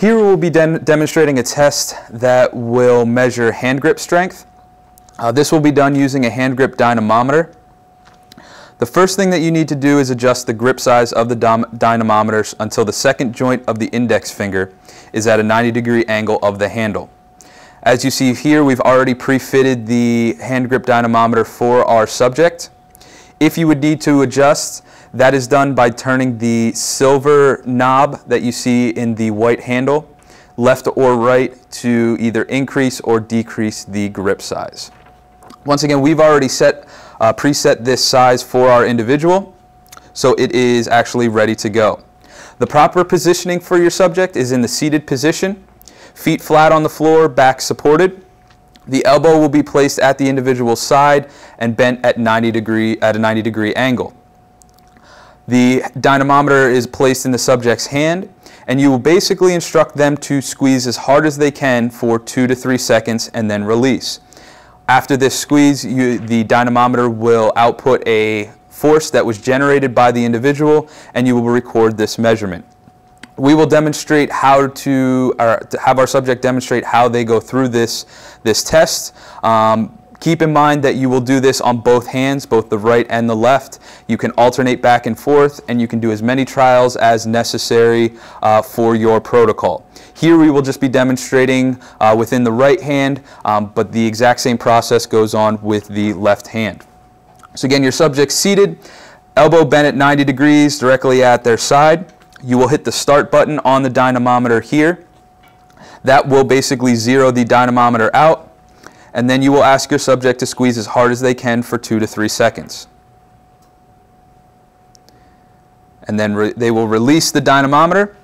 Here we'll be demonstrating a test that will measure hand grip strength. Uh, this will be done using a hand grip dynamometer. The first thing that you need to do is adjust the grip size of the dynamometer until the second joint of the index finger is at a 90 degree angle of the handle. As you see here, we've already pre-fitted the hand grip dynamometer for our subject. If you would need to adjust, that is done by turning the silver knob that you see in the white handle left or right to either increase or decrease the grip size. Once again, we've already set uh, preset this size for our individual, so it is actually ready to go. The proper positioning for your subject is in the seated position, feet flat on the floor, back supported. The elbow will be placed at the individual's side and bent at 90 degree at a 90 degree angle. The dynamometer is placed in the subject's hand and you will basically instruct them to squeeze as hard as they can for two to three seconds and then release. After this squeeze, you, the dynamometer will output a force that was generated by the individual and you will record this measurement. We will demonstrate how to, to have our subject demonstrate how they go through this, this test. Um, Keep in mind that you will do this on both hands, both the right and the left. You can alternate back and forth, and you can do as many trials as necessary uh, for your protocol. Here we will just be demonstrating uh, within the right hand, um, but the exact same process goes on with the left hand. So again, your subject seated, elbow bent at 90 degrees directly at their side. You will hit the start button on the dynamometer here. That will basically zero the dynamometer out and then you will ask your subject to squeeze as hard as they can for two to three seconds. And then they will release the dynamometer.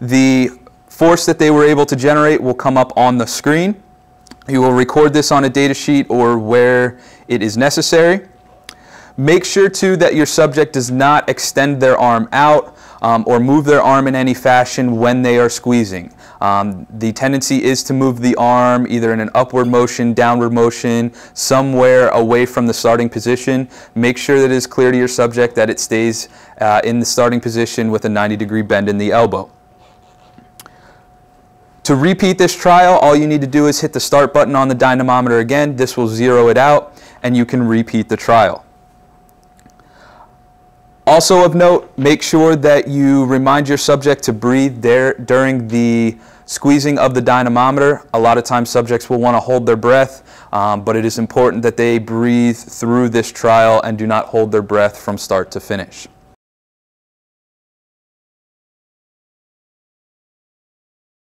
The force that they were able to generate will come up on the screen. You will record this on a data sheet or where it is necessary. Make sure too that your subject does not extend their arm out um, or move their arm in any fashion when they are squeezing. Um, the tendency is to move the arm either in an upward motion, downward motion, somewhere away from the starting position. Make sure that it is clear to your subject that it stays uh, in the starting position with a 90 degree bend in the elbow. To repeat this trial, all you need to do is hit the start button on the dynamometer again. This will zero it out and you can repeat the trial. Also of note, make sure that you remind your subject to breathe there during the squeezing of the dynamometer. A lot of times subjects will want to hold their breath, um, but it is important that they breathe through this trial and do not hold their breath from start to finish.